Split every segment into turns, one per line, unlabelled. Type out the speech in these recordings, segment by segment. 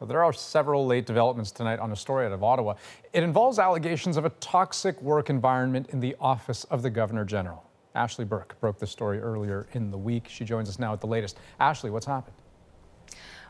There are several late developments tonight on a story out of Ottawa. It involves allegations of a toxic work environment in the office of the Governor General. Ashley Burke broke the story earlier in the week. She joins us now at the latest. Ashley, what's happened?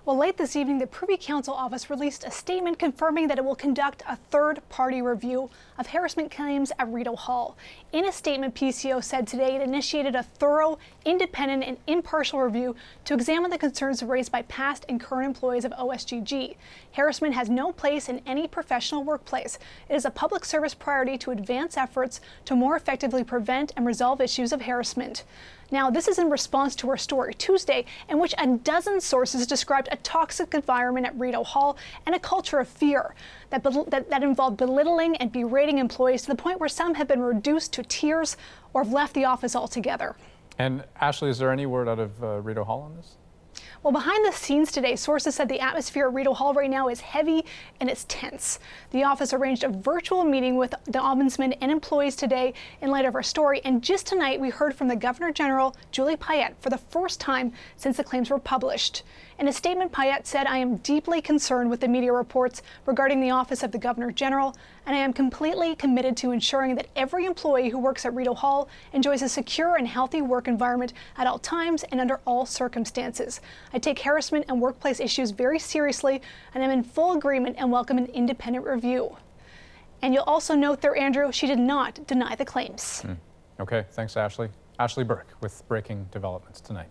Well, late this evening, the Privy Council office released a statement confirming that it will conduct a third party review of harassment claims at Rideau Hall. In a statement, PCO said today it initiated a thorough, independent, and impartial review to examine the concerns raised by past and current employees of OSGG. Harassment has no place in any professional workplace. It is a public service priority to advance efforts to more effectively prevent and resolve issues of harassment. Now, this is in response to our story Tuesday, in which a dozen sources described a toxic environment at Rideau Hall and a culture of fear that, that, that involved belittling and berating employees to the point where some have been reduced to tears or have left the office altogether.
And Ashley, is there any word out of uh, Rideau Hall on this?
Well, behind the scenes today, sources said the atmosphere at Rideau Hall right now is heavy and it's tense. The office arranged a virtual meeting with the ombudsman and employees today in light of our story. And just tonight, we heard from the Governor General, Julie Payette, for the first time since the claims were published. In a statement, Payette said, I am deeply concerned with the media reports regarding the office of the Governor General, and I am completely committed to ensuring that every employee who works at Rideau Hall enjoys a secure and healthy work environment at all times and under all circumstances. I take harassment and workplace issues very seriously, and I'm in full agreement and welcome an independent review. And you'll also note there, Andrew, she did not deny the claims.
Mm. Okay, thanks, Ashley. Ashley Burke with breaking developments tonight.